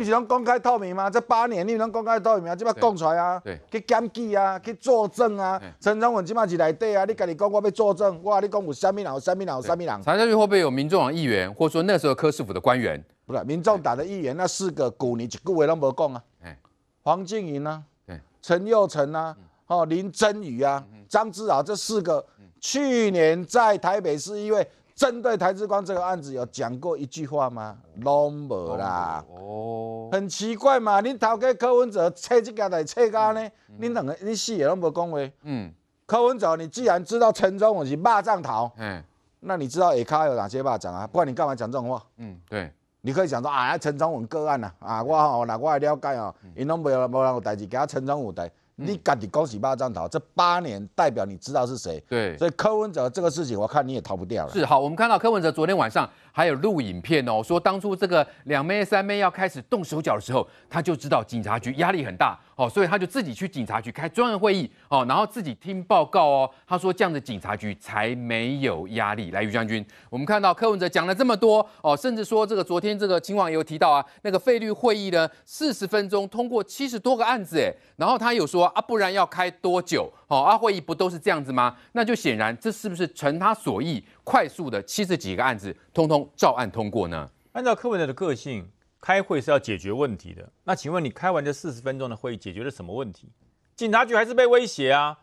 不是拢公开透明吗？这八年你拢公开透明啊，即摆讲出来啊，去检举啊，去作证啊。陈忠文即摆是内底啊，你家己讲我要作证，我跟你讲有啥物人，有啥物人，有啥物人。查下去会不会有民众党议员，或者说那时候柯市府的官员？不是，民众党的议员那四个，古年一句话拢无讲啊。哎黄静莹啊对，陈佑成啊，哦，林真宇啊，张志豪这四个，去年在台北市因为针对台之光这个案子有讲过一句话吗？拢无啦。哦，很奇怪嘛，你头家柯文哲切这家来切家呢，你两个你四个拢无讲话。嗯，柯文哲，你既然知道陈忠我是霸占头，嗯，那你知道下卡有哪些霸占啊？不然你干嘛讲这种话？嗯，对，你可以讲说啊，陈忠文个案呐，啊，我吼，那我来了解哦，因拢无无人有代志，给他陈忠有代，你赶紧恭喜八张逃，这八年代表你知道是谁，对，所以柯文哲这个事情，我看你也逃不掉了。是好，我们看到柯文哲昨天晚上还有录影片哦，说当初这个两妹三妹要开始动手脚的时候，他就知道警察局压力很大哦，所以他就自己去警察局开专案会议哦，然后自己听报告哦。他说这样的警察局才没有压力。来，于将军，我们看到柯文哲讲了这么多哦，甚至说这个昨天这个秦网也有提到啊，那个费率会议呢，四十分钟通过七十多个案子哎，然后他有说啊，不然要开多久？哦，啊，会议不都是这样子吗？那就显然这是不是成他所意，快速的七十几个案子通通照案通过呢？按照柯文哲的个性，开会是要解决问题的。那请问你开完这四十分钟的会议，解决了什么问题？警察局还是被威胁啊？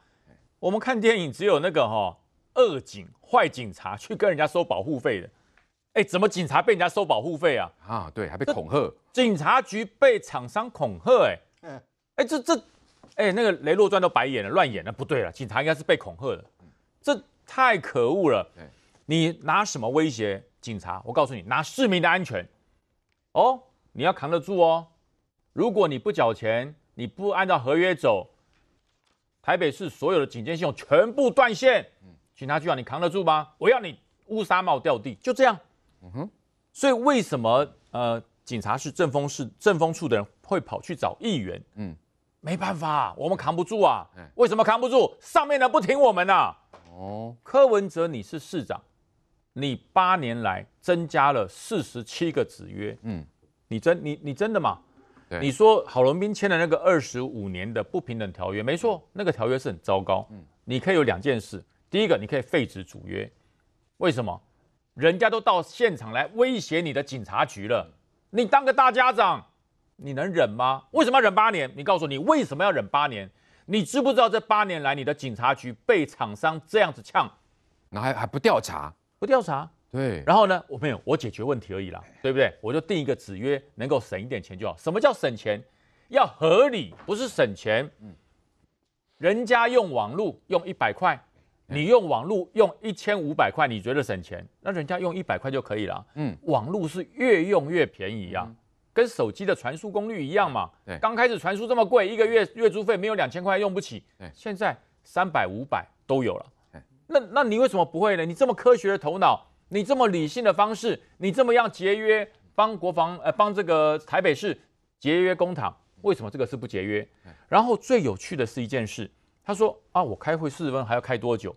我们看电影只有那个哈、恶警、坏警察去跟人家收保护费的。哎，怎么警察被人家收保护费啊？啊，对，还被恐吓，警察局被厂商恐吓、哎，嗯哎，这这，哎，那个雷洛传都白演了，乱演了，不对了，警察应该是被恐吓的，这太可恶了对。你拿什么威胁警察？我告诉你，拿市民的安全。哦，你要扛得住哦。如果你不缴钱，你不按照合约走，台北市所有的警戒系统全部断线。警察局长，你扛得住吗？我要你乌纱帽掉地，就这样。所以为什么呃警察是政风室政风处的人会跑去找议员？嗯嗯，没办法，我们扛不住啊嗯。为什么扛不住？上面的不听我们呐、哦，柯文哲，你是市长，你八年来增加了四十七个子约，嗯，你真你你真的吗？你说郝龙斌签的那个二十五年的不平等条约，没错，那个条约是很糟糕。嗯，你可以有两件事，第一个，你可以废止主约，为什么？人家都到现场来威胁你的警察局了，你当个大家长，你能忍吗？为什么要忍八年？你告诉我你为什么要忍八年？你知不知道这八年来你的警察局被厂商这样子呛，然后还还不调查，不调查？对，然后呢，我没有，我解决问题而已啦，对不对？我就定一个子约，能够省一点钱就好。什么叫省钱？要合理，不是省钱。人家用网路用一百块，你用网路用一千五百块，你觉得省钱？那人家用一百块就可以了。嗯嗯，网路是越用越便宜啊，跟手机的传输功率一样嘛。对刚开始传输这么贵，一个月月租费没有两千块用不起对，现在三百五百都有了对。那那你为什么不会呢？你这么科学的头脑，你这么理性的方式，你这么样节约，帮国防呃帮这个台北市节约公帑，为什么这个是不节约？然后最有趣的是一件事，他说啊，我开会四十分钟还要开多久？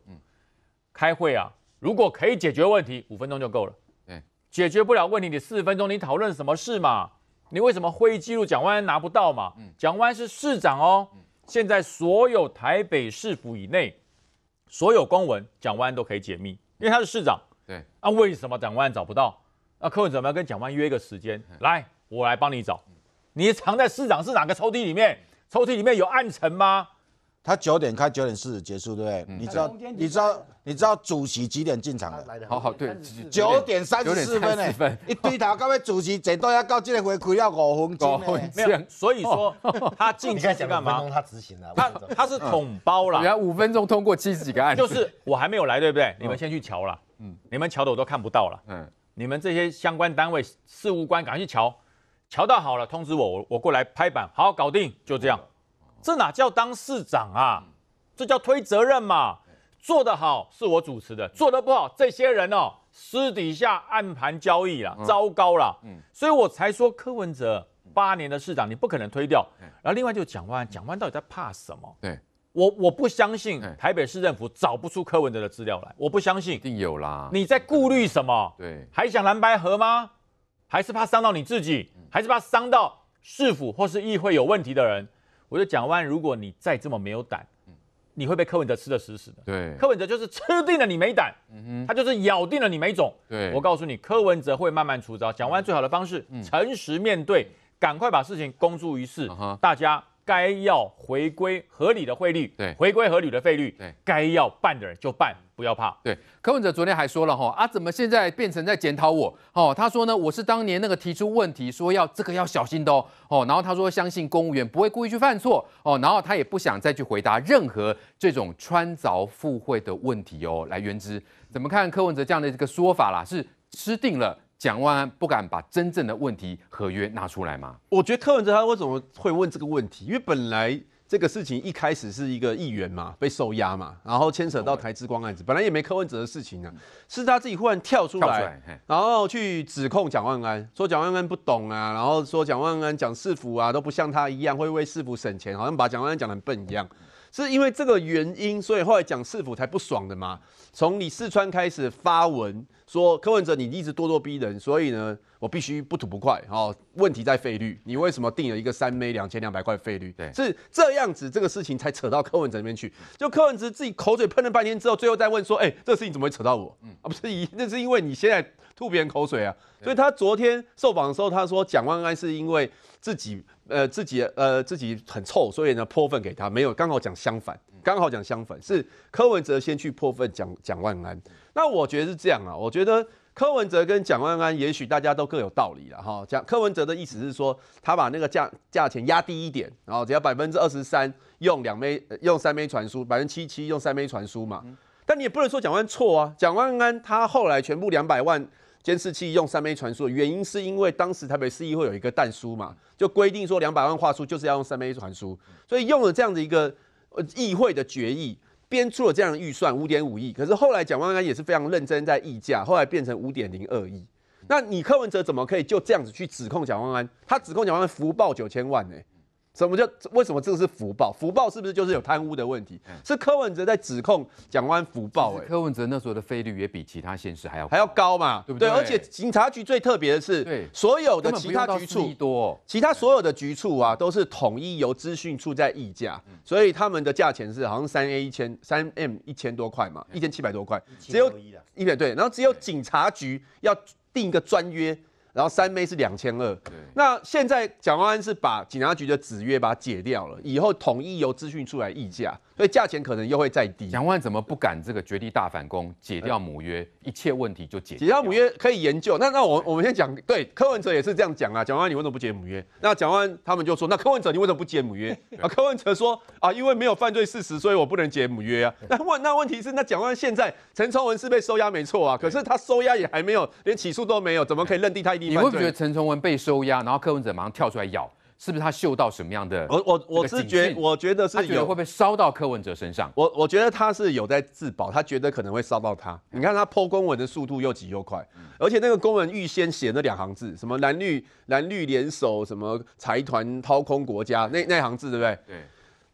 开会啊，如果可以解决问题，五分钟就够了。对，解决不了问题，你四十分钟你讨论什么事嘛？你为什么会议记录蒋万安拿不到嘛？蒋万安是市长哦，现在所有台北市府以内所有公文，蒋万安都可以解密，因为他是市长。对，啊，为什么蒋万安找不到？那柯文哲要不要跟蒋万安约一个时间？来，我来帮你找。你藏在市长是哪个抽屉里面？抽屉里面有暗沉吗？他九点开，九点四十结束，对不对？你知道你知道你知道主席几点进场的？好好对，九点三十四分9:34呢分，一堆头到尾主席坐到要到这个会开要五分钟。没有，所以说 他进你去是干看讲五分钟嘛？他执行了，他他是统包啦人，家五分钟通过七十几个案子，就是我还没有来，对不对？你们先去瞧了，嗯，你们瞧的我都看不到了。嗯，你们这些相关单位、事务官赶快去瞧，瞧到好了通知我，我我过来拍板，好搞定，就这样。这哪叫当市长啊？这叫推责任嘛。做得好是我主持的，做得不好，这些人哦私底下暗盘交易啦，糟糕啦。所以我才说柯文哲八年的市长你不可能推掉。然后另外就蒋万安，蒋万到底在怕什么？对，我我不相信嗯台北市政府找不出柯文哲的资料来，我不相信一。定有啦。你在顾虑什么？对，还想蓝白合吗？还是怕伤到你自己？还是怕伤到市府或是议会有问题的人，我就讲完，如果你再这么没有胆，你会被柯文哲吃的死死的。对柯文哲就是吃定了你没胆，他就是咬定了你没种。对我告诉你，柯文哲会慢慢出招。讲完最好的方式，诚实面对，赶快把事情公诸于世嗯哼，大家。该要回归合理的汇率，对回归合理的费率，对，该要办的人就办，不要怕。对，柯文哲昨天还说了哈啊，怎么现在变成在检讨我？哦，他说呢，我是当年那个提出问题说要这个要小心的哦，哦，然后他说相信公务员不会故意去犯错哦，然后他也不想再去回答任何这种穿凿附会的问题哦。来，原之怎么看柯文哲这样的这个说法啦？是吃定了蒋万安不敢把真正的问题合约拿出来吗？我觉得柯文哲他为什么会问这个问题？因为本来这个事情一开始是一个议员嘛，被收押嘛，然后牵扯到台之光案子，本来也没柯文哲的事情啊，是他自己忽然跳出来，然后去指控蒋万安，说蒋万安不懂啊，然后说蒋万安讲市府啊都不像他一样会为市府省钱，好像把蒋万安讲得很笨一样。是因为这个原因，所以后来讲市府才不爽的嘛。从李四川开始发文说柯文哲你一直咄咄逼人，所以呢我必须不吐不快。哦，问题在费率，你为什么定了一个三枚两千两百块费率？对是这样子，这个事情才扯到柯文哲那边去。就柯文哲自己口水喷了半天之后，最后再问说，哎、这个事情怎么会扯到我？啊，不是，那是因为你现在吐别人口水啊。所以他昨天受访的时候，他说蒋万安是因为自己呃自己呃自己很臭，所以呢泼粪给他，没有刚好讲相反，刚好讲相反，是柯文哲先去泼粪蒋蒋万安。那我觉得是这样啊，我觉得柯文哲跟蒋万安也许大家都各有道理了哈。讲柯文哲的意思是说，他把那个价价钱压低一点，然后只要百分之二十三用两枚呃用三枚传输，百分之七七用三枚传输嘛。但你也不能说蒋万安错啊，蒋万安他后来全部两百万监视器用三 A 传输的原因，是因为当时台北市议会有一个弹书嘛，就规定说两百万话术就是要用三 A 传输，所以用了这样的一个呃议会的决议，编出了这样的预算五点五亿。可是后来蒋万安也是非常认真在议价，后来变成五点零二亿。那你柯文哲怎么可以就这样子去指控蒋万安？他指控蒋万安福报九千万呢、什么叫为什么这个是福报？福报是不是就是有贪污的问题？是柯文哲在指控蒋万福报、哎，柯文哲那时候的费率也比其他县市还要还要高嘛，对不对？而且警察局最特别的是，对所有的其不用到4他局处多哦其他所有的局处啊，都是统一由资讯处在议价，所以他们的价钱是好像三 A 一千三 M 一千多块嘛，一千七百多块，只有一点对，然后只有警察局要定一个专约。然后三妹是两千二，那现在蒋万安是把警察局的子约把它解掉了，以后统一由资讯出来议价，所以价钱可能又会再低。蒋万安怎么不敢这个绝地大反攻，解掉母约，一切问题就解决？解掉母约可以研究。那那我我们先讲，对柯文哲也是这样讲啊。蒋万安你为什么不解母约？那蒋万安他们就说，那柯文哲你为什么不解母约？啊，柯文哲说啊，因为没有犯罪事实，所以我不能解母约啊。那问那问题是，那蒋万安现在陈崇文是被收押没错啊，可是他收押也还没有，连起诉都没有，怎么可以认定他你会不会觉得罪？陈崇文被收押，然后柯文哲马上跳出来咬？是不是他嗅到什么样的？我我我是觉讯我觉得是有会不会烧到柯文哲身上？我我觉得他是有在自保，他觉得可能会烧到他。你看他剖公文的速度又急又快，而且那个公文预先写那两行字，什么蓝绿蓝绿联手，什么财团掏空国家，那那行字对不对？对，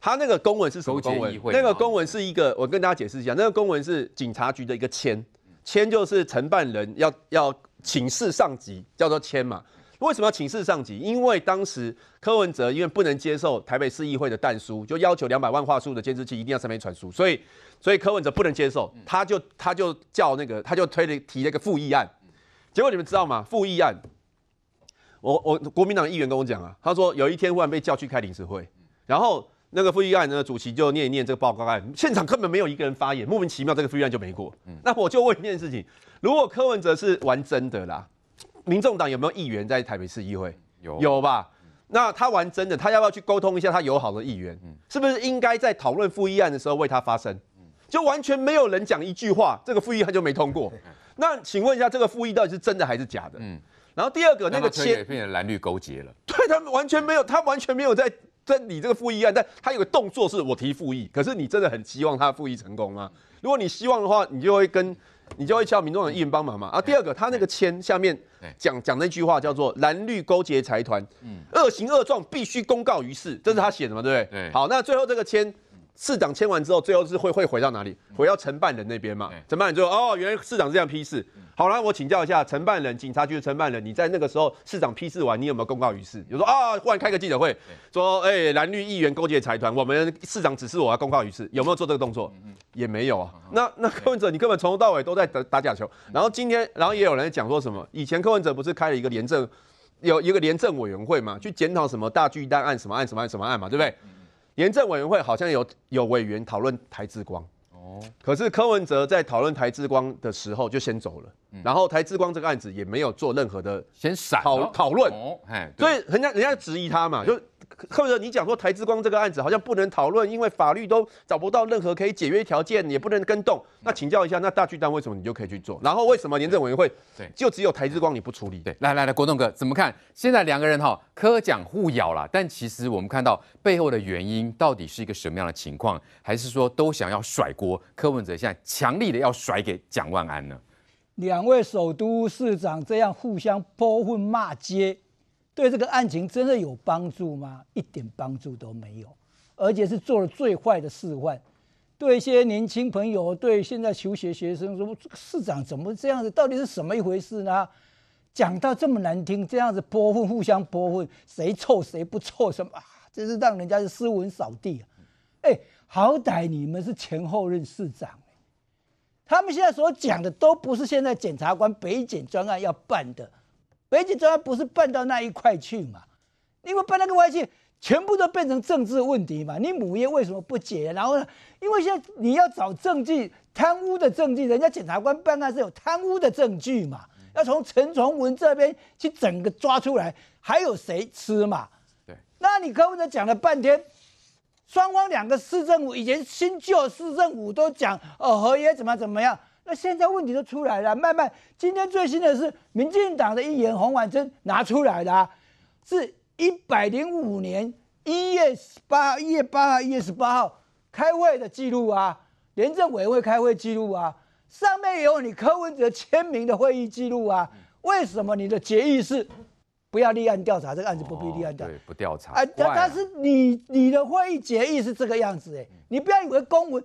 他那个公文是什么公文？那个公文是一个，我跟大家解释一下，那个公文是警察局的一个签，签就是承办人要要请示上级，叫做签嘛。为什么要请示上级？因为当时柯文哲因为不能接受台北市议会的弹书，就要求两百万话术的监视器一定要上面传输，所以所以柯文哲不能接受，他就他就叫那个他就推了提了一个复议案，结果你们知道吗？复议案，我我国民党议员跟我讲啊，他说有一天忽然被叫去开临时会，然后那个复议案呢，主席就念一念这个报告案，现场根本没有一个人发言，莫名其妙这个复议案就没过。那我就问一件事情，如果柯文哲是玩真的啦，民众党有没有议员在台北市议会？有有吧？那他玩真的，他要不要去沟通一下他友好的议员？是不是应该在讨论复议案的时候为他发声？就完全没有人讲一句话，这个复议案就没通过。那请问一下，这个复议到底是真的还是假的？嗯然后第二个那个那个切签，变成蓝绿勾结了。对他们完全没有，他完全没有在在你这个复议案，但他有个动作是我提复议，可是你真的很希望他复议成功吗？如果你希望的话，你就会跟你就会叫民众党议员帮忙嘛。啊，第二个，他那个签下面对讲讲那句话叫做蓝绿勾结财团，恶行恶状必须公告于世，这是他写的嘛，对不对？对好，那最后这个签市长签完之后，最后是会会回到哪里？回到承办人那边嘛。承办人就哦，原来市长这样批示。好了，我请教一下承办人，警察局的承办人，你在那个时候市长批示完，你有没有公告于世？有说啊，忽然开个记者会，说哎，蓝绿议员勾结财团，我们市长指示我要公告于世，有没有做这个动作？也没有啊。那那柯文哲，你根本从头到尾都在打打假球。然后今天，然后也有人讲说什么，以前柯文哲不是开了一个廉政，有一个廉政委员会嘛，去检讨什么大巨蛋案、什么案、什么案、什么案嘛，对不对？廉政委员会好像有有委员讨论台智光。哦，可是柯文哲在讨论台智光的时候就先走了，然后台智光这个案子也没有做任何的，先闪讨了。讨论。哦，哎，所以人家人家质疑他嘛，就柯文哲你讲说台之光这个案子好像不能讨论，因为法律都找不到任何可以解约条件，也不能跟动。那请教一下，那大巨蛋为什么你就可以去做？然后为什么廉政委员会对就只有台之光你不处理？对，来来来，国栋哥怎么看？现在两个人哈科讲互咬了，但其实我们看到背后的原因到底是一个什么样的情况，还是说都想要甩锅？柯文哲现在强力的要甩给蒋万安呢？两位首都市长这样互相泼粪骂街，对这个案情真的有帮助吗？一点帮助都没有，而且是做了最坏的示范。对一些年轻朋友，对现在求学学生说，这个市长怎么这样子？到底是什么一回事呢？讲到这么难听，这样子泼粪，互相泼粪，谁臭谁不臭？什么啊？真是让人家是斯文扫地啊！哎，好歹你们是前后任市长。他们现在所讲的都不是现在检察官北检专案要办的，北检专案不是办到那一块去嘛？因为办那个块去，全部都变成政治问题嘛。你母业为什么不解？然后呢？因为现在你要找证据，贪污的证据，人家检察官办案是有贪污的证据嘛，要从陈崇文这边去整个抓出来，还有谁吃嘛？对，那你柯文哲讲了半天。双方两个市政府以前新旧市政府都讲哦合约怎么怎么样，那现在问题都出来了。慢慢，今天最新的是民进党的议员洪婉珍拿出来的、啊，是一百零五年一月八一月八号一月十八号开会的记录啊，廉政委员会开会记录啊，上面有你柯文哲签名的会议记录啊。为什么你的决议是不要立案调查这个案子不必立案调查？对，不调查。啊，但是你你的会议决议是这个样子哎，你不要以为公文，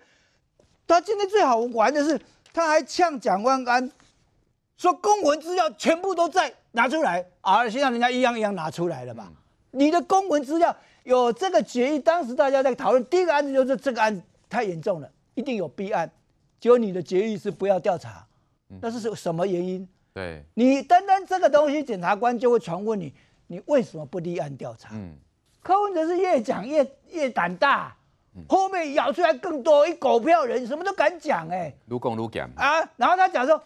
他今天最好玩的是，他还呛蒋万安，说公文资料全部都在拿出来啊，现在人家一样一样拿出来了嘛。你的公文资料有这个决议，当时大家在讨论第一个案子就是这个案子太严重了，一定有弊案，结果你的决议是不要调查，那是什什么原因？对，你单单这个东西，检察官就会传问你，你为什么不立案调查？嗯，柯文哲是越讲越越胆大，后面咬出来更多，一狗票人什么都敢讲哎、撸共撸讲，啊，然后他讲说，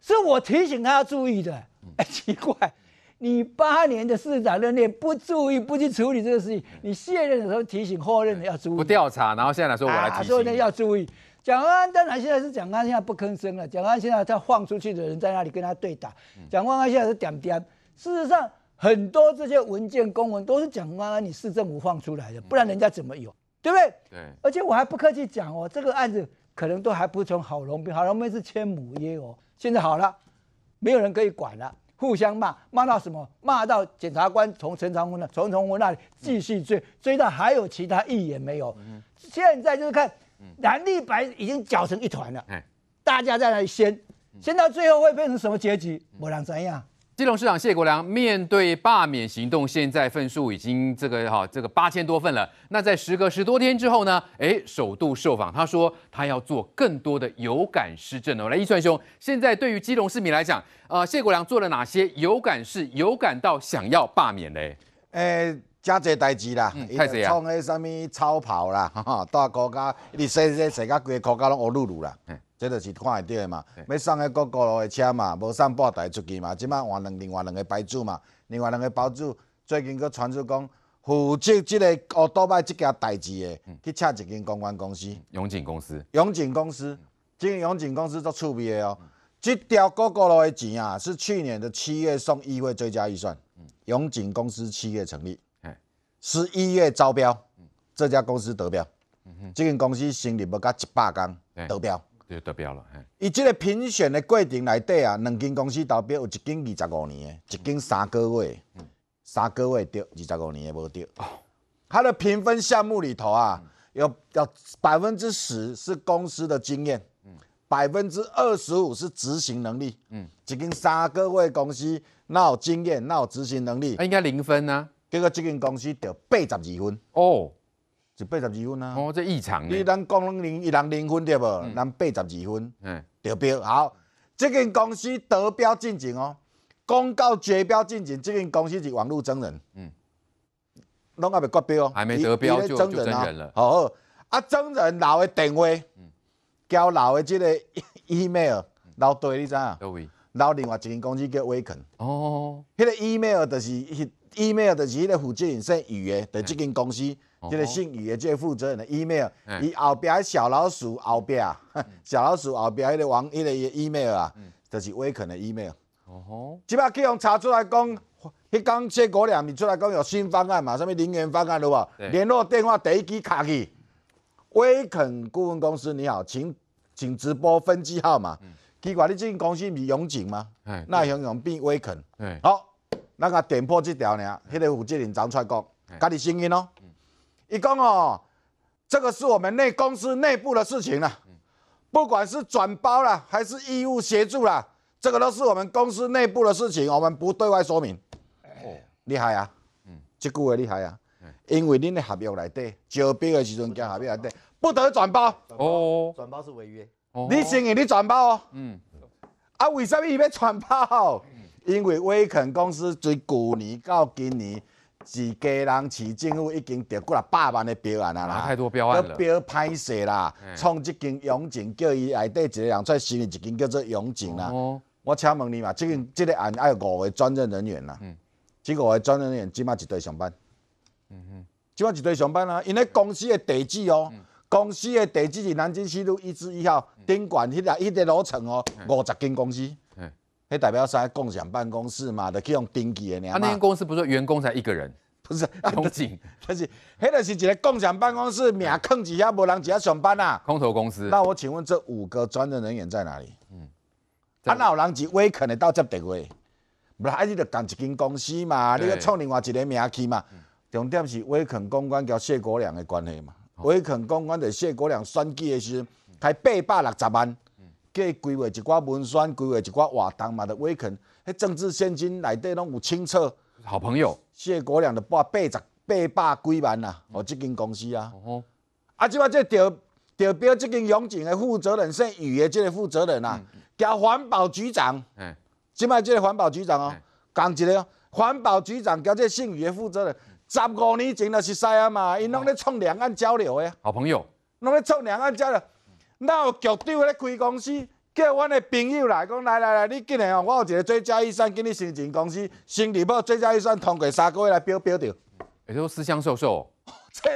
是我提醒他要注意的，哎、奇怪，你八年的市长任内不注意不去处理这个事情，你卸任的时候提醒后任的要注意，不调查，然后现在来说我来啊，提所以呢。要注意。蒋万安当然现在是蒋万安现在不吭声了，蒋万安现在他放出去的人在那里跟他对打，蒋万安现在是点点。事实上，很多这些文件公文都是蒋万安你市政府放出来的，不然人家怎么有，对不对？对，而且我还不客气讲哦，这个案子可能都还不从郝龙斌，郝龙斌是签母约哦，现在好了，没有人可以管了，互相骂，骂到什么？骂到检察官从陈长文那从从文那里继续追，追到还有其他议员没有。现在就是看蓝绿白已经搅成一团了哎，大家在那里掀，掀到最后会变成什么结局？我让怎样。基隆市长谢国良面对罢免行动，现在份数已经这个哈这个八千多份了。那在时隔十多天之后呢？哎，首度受访，他说他要做更多的有感施政哦。来，一川兄，现在对于基隆市民来讲，呃，谢国良做了哪些有感事，有感到想要罢免嘞？诶，真侪代志啦太侪啊就创迄啥物超跑啦，哈，大国家，你洗洗洗甲规个国家拢乌噜噜啦嘿，这就是看会到的嘛。要送迄个高路的车嘛，无送半台出去嘛，即摆换两另外两个牌主嘛，另外两个牌主最近佫传出讲，负责即个乌多摆即件代志的，嗯去请一间公关公司。永景公司，永景公司，这个永景公司做趣味的哦。即条高高路的钱啊，是去年的七月送议会追加预算。永景公司七月成立哎，十一月招标，这家公司得标。这间公司成立不到一百天得标。就得标了。哎伊即个评选的过程内底啊，两间公司投标，有一间二十五年的，一间三个月的，三个月对，二十五年的无对。它的评分项目里头啊，有有百分之十是公司的经验，百分之二十五是执行能力。嗯，一间三个月的公司，哪有经验，哪有执行能力那？应该零分呢、结果这间公司得八十二分，哦就八十二分啊。哦，这异常你呢。咱讲零，一人零分对无？咱八十二分嗯，得标。好，这间公司得标进前哦，公告绝标进前，这间公司是网络真人。嗯嗯，拢还没决标哦，还没得标就真人了好好，啊，真人留的电话，嗯交留的这个 email 留对，你知影？各位留另外一间公司叫威肯。哦，迄个 email 就是迄 email 就是迄个负责人姓余的，就是即间公司，哦即个姓余的即个负责人的 email，嗯伊后壁迄小老鼠后壁，小老鼠后壁迄个王迄个 email 啊，就是威肯的 email。哦吼，即摆去用查出来讲，迄讲谢国良，你出来讲有新方案嘛？什物零元方案，对无？联络电话第一支卡去，威肯顾问公司你好，请请直播分机号码。奇怪，你这间公司毋是永景吗？哎，那永永变威肯。对，好，咱甲点破这条呢，迄、个负责人张出来讲，家己声音哦。伊讲哦，这个是我们内公司内部的事情啦，不管是转包啦，还是义务协助啦，这个都是我们公司内部的事情，我们不对外说明。哦，厉害啊！嗯，这句话厉害啊！因为恁的合约内底招标的时阵，跟合约内底不得转包，哦，转包是违约，哦你承认你转包哦。嗯，啊，为什么伊要转包？因为威肯公司从旧年到今年，是家人市政府已经得过了百万的标案啊啦，拿太多标案了。标歹势啦嗯，创一间永景，叫伊内底一个人出来成立一间叫做永景啦。哦，我请问你嘛，这个这个案要有五个专任人员啦，嗯。这五个专任人员即马一队上班，嗯哼，即马一队上班啊，因为公司的地址哦，嗯。公司的地址是南京西路一至一号，顶管迄个迄个楼层哦，五十间公司，嗯迄代表啥？共享办公室嘛，就去用登记的尔他那间，公司不是员工才一个人，不是，啊永景就是，迄个是一个共享办公室，名坑一下，无人一下上班啊。空头公司，那我请问这五个专任人员在哪里？嗯，在啊，哪有人是威肯的到接电话？不然啊，你就干一间公司嘛，你对要创另外一个名去嘛。重点是威肯公关交谢国良的关系嘛。威肯公关的谢国良选举的时候开八百六十万，叫伊规划一寡文宣，规划一寡活动嘛。的威肯，迄政治现金内底拢有清册。好朋友，谢国良的八八十八百几万啊，哦，即间公司啊。哦，啊，即摆即调调标即间永景的负责人姓宇的即个负责人啊，交环保局长，嗯，即摆即个环保局长哦嗯，讲一个哦环保局长交即个姓宇的负责人，十五年前就是识啊嘛，因拢咧创两岸交流的，好朋友，拢咧创两岸交流。哪有局长咧开公司，叫阮的朋友来讲，来来来，你进来哦，我有一个最佳预算，给你申请公司，成立后追加预算通过三个月来标标掉。也都私相授受，这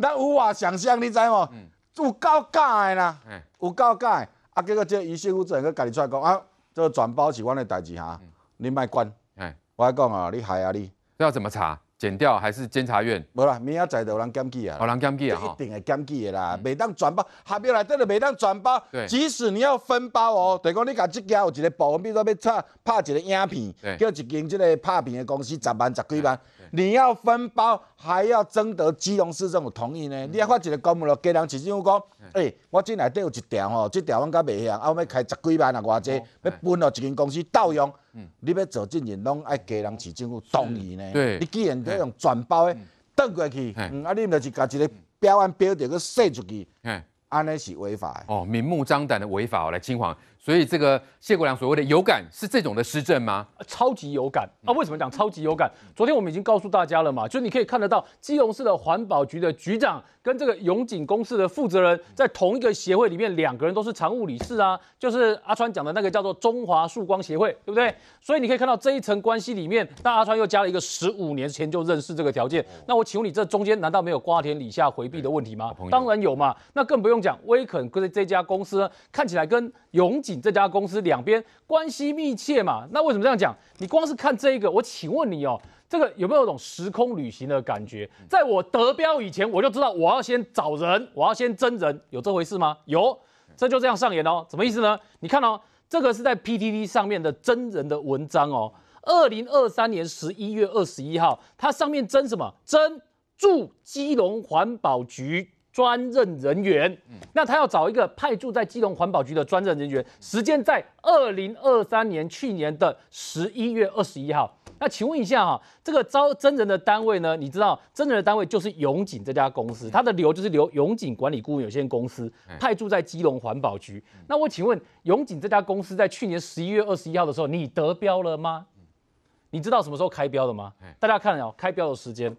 咱无法想象，你知无？有够假的啦，有够假的。啊，结果这个医师负责人佮家己出来讲啊，这个转包是阮的代志哈，你莫管。哎，我来讲啊，你害啊你，这要怎么查？检调还是监察院？无啦，明仔载就有人检举啊有，。人检举啊一定会检举的啦，袂当转包，合约内底就袂当转包对。即使你要分包哦，就讲你甲即件有一个部门，比如说要拍拍一个影片对，叫一间即个拍片的公司十万十几万，你要分包还要征得基隆市政府同意呢。你要发一个公文落家人市政府讲，诶，我这内底有一条吼，这条阮甲袂晓，啊，我要开十几万啊，偌济，要分落一间公司盗用。你要做进前，拢爱家人市政府同意呢。对你既然要用转包的，倒过去，嗯，啊，你毋就是甲一个标案标着去说出去，哎，安尼是违法的。哦，明目张胆的违法哦来清黄，所以这个谢国良所谓的有感是这种的施政吗？超级有感啊！为什么讲超级有感？昨天我们已经告诉大家了嘛，就是你可以看得到基隆市的环保局的局长跟这个永景公司的负责人在同一个协会里面，两个人都是常务理事啊，就是阿川讲的那个叫做中华曙光协会，对不对？所以你可以看到这一层关系里面，那阿川又加了一个十五年前就认识这个条件。那我请问你，这中间难道没有瓜田李下回避的问题吗？当然有嘛。那更不用讲，威肯跟这家公司呢，看起来跟永景这家公司两边关系密切嘛。那为什么这样讲？你光是看这一个，我请问你哦，这个有没有一种时空旅行的感觉？在我得标以前，我就知道我要先找人，我要先真人，有这回事吗？有，这就这样上演哦。什么意思呢？你看哦，这个是在 PTT 上面的真人的文章哦。二零二三年十一月二十一号，它上面征什么？征驻基隆环保局专任人员。那他要找一个派驻在基隆环保局的专任人员，时间在二零二三年去年的十一月二十一号。那请问一下哈，这个招真人的单位呢？你知道真人的单位就是永景这家公司，它的流就是流永景管理顾问有限公司派驻在基隆环保局。那我请问永景这家公司在去年十一月二十一号的时候，你得标了吗？你知道什么时候开标的吗？大家看哦，开标的时间，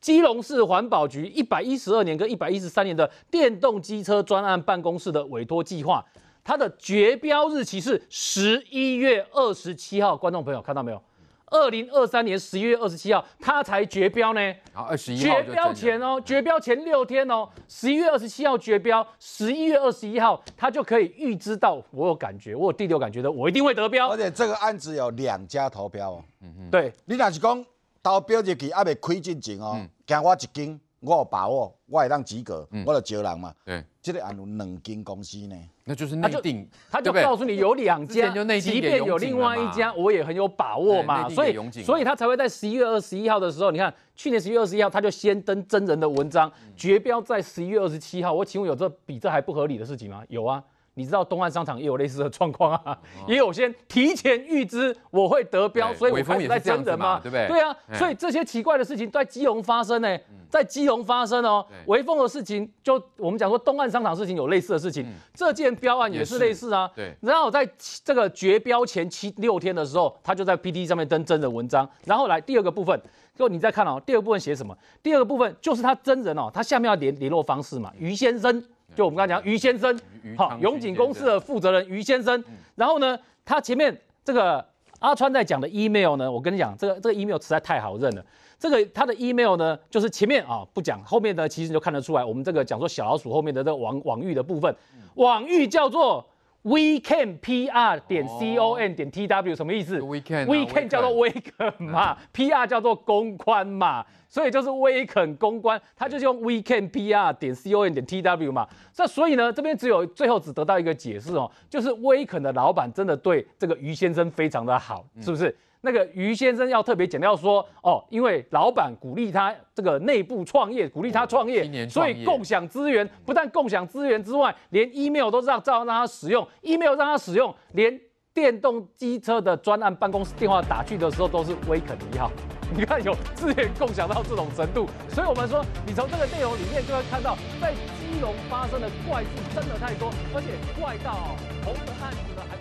基隆市环保局一百一十二年跟一百一十三年的电动机车专案办公室的委托计划，它的绝标日期是十一月二十七号。观众朋友看到没有？二零二三年十一月二十七号，它才绝标呢。然后二十一号绝标前哦，绝标前六天哦，十一月二十七号绝标，十一月二十一号，它就可以预知到，我有感觉，我有第六感觉的，我一定会得标而。且这个案子有两家投标哦。对，你哪是讲投标入去还未开进前哦，惊我一间，我有把握，我会当及格，我就招人嘛。对，这个案有两间公司呢。那就是内定，他就告诉你有两之前家就内，定即便有另外一家，我也很有把握嘛，所以所以他才会在十一月二十一号的时候，你看去年十一月二十一号他就先登真人的文章，绝标在十一月二十七号。我请问有这比这还不合理的事情吗？有啊。你知道东岸商场也有类似的状况啊，也有先提前预知我会得标，所以我开始在也是这样子真人嘛，嘛对不对？对啊，嗯所以这些奇怪的事情在基隆发生呢，在基隆发生哦对，微风的事情就我们讲说东岸商场事情有类似的事情，这件标案也是类似啊，对。然后在这个绝标前七六天的时候，他就在 PT 上面登真人文章。然后来第二个部分，就你再看哦，第二个部分写什么？第二个部分就是他真人哦，他下面要联联络方式嘛，于先生，就我们刚才讲于先生于，好，永景公司的负责人于先生。然后呢，他前面这个阿川在讲的 email 呢，我跟你讲，这个这个 email 实在太好认了。这个他的 email 呢，就是前面啊不讲，后面呢其实你就看得出来，我们这个讲说小老鼠后面的这个网网域的部分，网域叫做 weekend pr 点 con 点 tw 什么意思？weekend 啊 weekend 叫做 weekend 嘛，pr 叫做公关嘛，所以就是威肯公关，它就是用 weekend pr 点 con 点 tw 嘛。那所以呢，这边只有最后只得到一个解释哦，就是威肯的老板真的对这个于先生非常的好，是不是？那个于先生要特别强调说，哦，因为老板鼓励他这个内部创业，鼓励他创业所以共享资源，不但共享资源之外，连 email 都让照样让他使用，email 让他使用，连电动机车的专案办公室电话打去的时候都是威肯一号。你看有资源共享到这种程度，所以我们说，你从这个内容里面就会看到，在基隆发生的怪事真的太多，而且怪到哦，同个案子呢还。